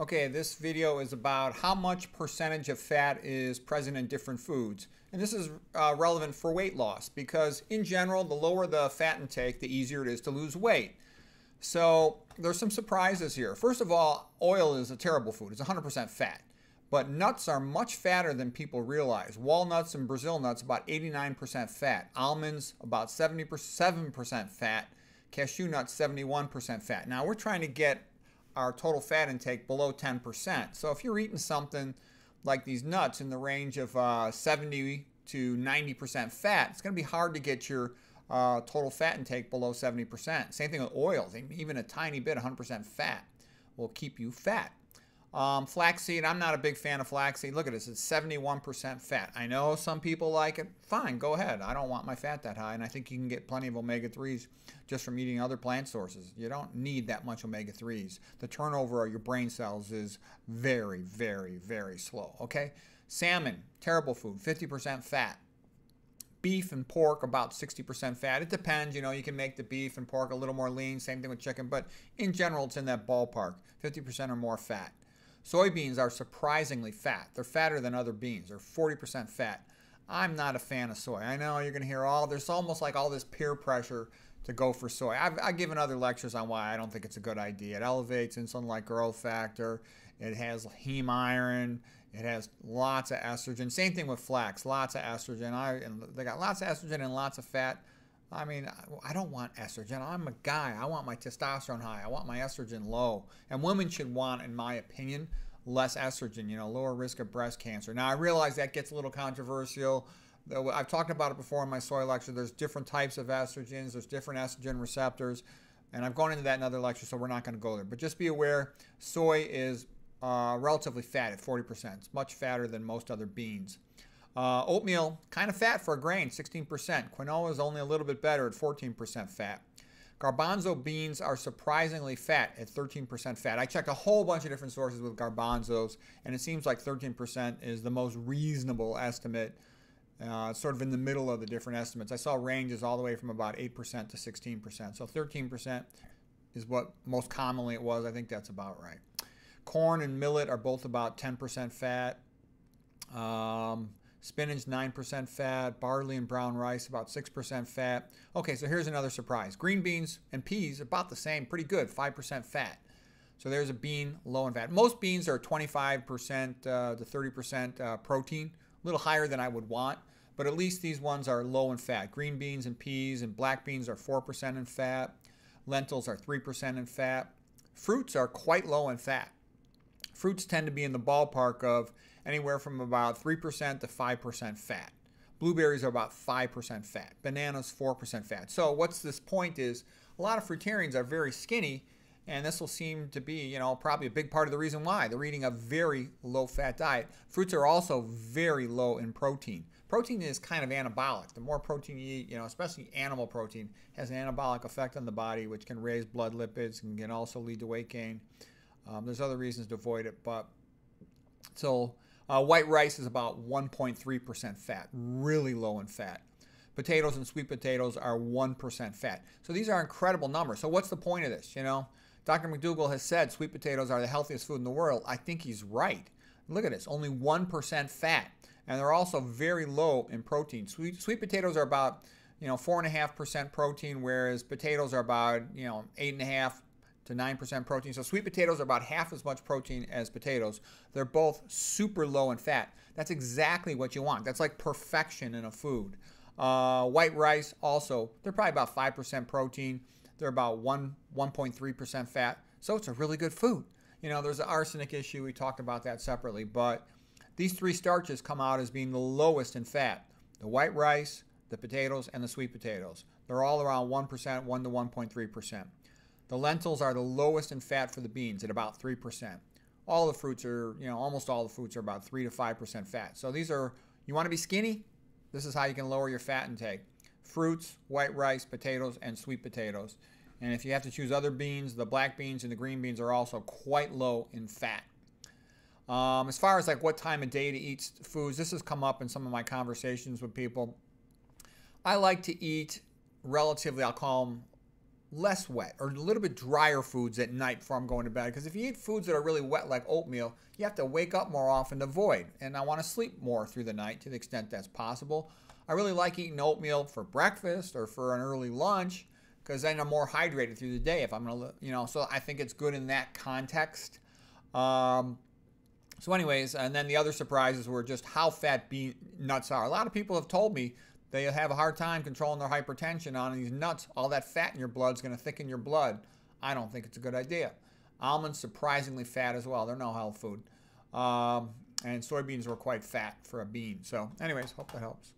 Okay, this video is about how much percentage of fat is present in different foods. And this is uh, relevant for weight loss because in general, the lower the fat intake, the easier it is to lose weight. So there's some surprises here. First of all, oil is a terrible food. It's 100% fat. But nuts are much fatter than people realize. Walnuts and Brazil nuts about 89% fat. Almonds about 77% fat. Cashew nuts 71% fat. Now we're trying to get our total fat intake below 10%. So if you're eating something like these nuts in the range of uh, 70 to 90% fat, it's going to be hard to get your uh, total fat intake below 70%. Same thing with oils, even a tiny bit, 100% fat, will keep you fat. Um, flaxseed, I'm not a big fan of flaxseed. Look at this, it's 71% fat. I know some people like it. Fine, go ahead. I don't want my fat that high, and I think you can get plenty of omega 3s just from eating other plant sources. You don't need that much omega 3s. The turnover of your brain cells is very, very, very slow. Okay? Salmon, terrible food, 50% fat beef and pork about 60% fat. It depends, you know, you can make the beef and pork a little more lean, same thing with chicken, but in general it's in that ballpark, 50% or more fat. Soybeans are surprisingly fat. They're fatter than other beans. They're 40% fat. I'm not a fan of soy. I know you're going to hear all, there's almost like all this peer pressure to go for soy. I've, I've, given other lectures on why I don't think it's a good idea. It elevates insulin-like growth factor. It has heme iron. It has lots of estrogen. Same thing with flax, lots of estrogen. I, and they got lots of estrogen and lots of fat. I mean, I don't want estrogen. I'm a guy. I want my testosterone high. I want my estrogen low. And women should want, in my opinion, less estrogen, you know, lower risk of breast cancer. Now, I realize that gets a little controversial. I've talked about it before in my soy lecture. There's different types of estrogens, there's different estrogen receptors. And I've gone into that in other lectures, so we're not going to go there. But just be aware soy is uh, relatively fat at 40%. It's much fatter than most other beans. Uh, oatmeal, kind of fat for a grain, 16%. Quinoa is only a little bit better at 14% fat. Garbanzo beans are surprisingly fat at 13% fat. I checked a whole bunch of different sources with garbanzos, and it seems like 13% is the most reasonable estimate. Uh, sort of in the middle of the different estimates. I saw ranges all the way from about 8% to 16%. So 13% is what most commonly it was. I think that's about right. Corn and millet are both about 10% fat. Um, Spinach, 9% fat. Barley and brown rice, about 6% fat. Okay, so here's another surprise. Green beans and peas, about the same, pretty good, 5% fat. So there's a bean low in fat. Most beans are 25% uh, to 30% uh, protein, a little higher than I would want, but at least these ones are low in fat. Green beans and peas and black beans are 4% in fat. Lentils are 3% in fat. Fruits are quite low in fat. Fruits tend to be in the ballpark of anywhere from about 3% to 5% fat. Blueberries are about 5% fat. Bananas, 4% fat. So what's this point is a lot of fruitarians are very skinny and this will seem to be, you know, probably a big part of the reason why. They're eating a very low fat diet. Fruits are also very low in protein. Protein is kind of anabolic. The more protein you eat, you know, especially animal protein, has an anabolic effect on the body, which can raise blood lipids and can also lead to weight gain. Um, there's other reasons to avoid it, but so uh, white rice is about 1.3% fat, really low in fat. Potatoes and sweet potatoes are 1% fat. So these are incredible numbers. So what's the point of this? You know, Dr. McDougall has said sweet potatoes are the healthiest food in the world. I think he's right. Look at this, only 1% fat. And they're also very low in protein. Sweet, sweet potatoes are about, you know, 4.5% protein, whereas potatoes are about, you know, 8.5 to 9% protein. So sweet potatoes are about half as much protein as potatoes. They're both super low in fat. That's exactly what you want. That's like perfection in a food. Uh, white rice also, they're probably about 5% protein. They're about 1, 1.3% fat. So it's a really good food. You know, there's an arsenic issue. We talked about that separately. But these three starches come out as being the lowest in fat. The white rice, the potatoes, and the sweet potatoes. They're all around 1%, 1 to 1.3%. The lentils are the lowest in fat for the beans at about 3%. All the fruits are, you know, almost all the fruits are about 3 to 5% fat. So these are, you want to be skinny? This is how you can lower your fat intake. Fruits, white rice, potatoes, and sweet potatoes. And if you have to choose other beans, the black beans and the green beans are also quite low in fat. Um, as far as like what time of day to eat foods, this has come up in some of my conversations with people. I like to eat relatively, I'll call them less wet or a little bit drier foods at night before I'm going to bed. Because if you eat foods that are really wet, like oatmeal, you have to wake up more often to void. And I want to sleep more through the night to the extent that's possible. I really like eating oatmeal for breakfast or for an early lunch because then I'm more hydrated through the day if I'm going to, you know, so I think it's good in that context. Um, so, anyways, and then the other surprises were just how fat bean nuts are. A lot of people have told me they have a hard time controlling their hypertension on these nuts. All that fat in your blood is going to thicken your blood. I don't think it's a good idea. Almonds surprisingly fat as well. They're no health food. Um, and soybeans were quite fat for a bean. So, anyways, hope that helps.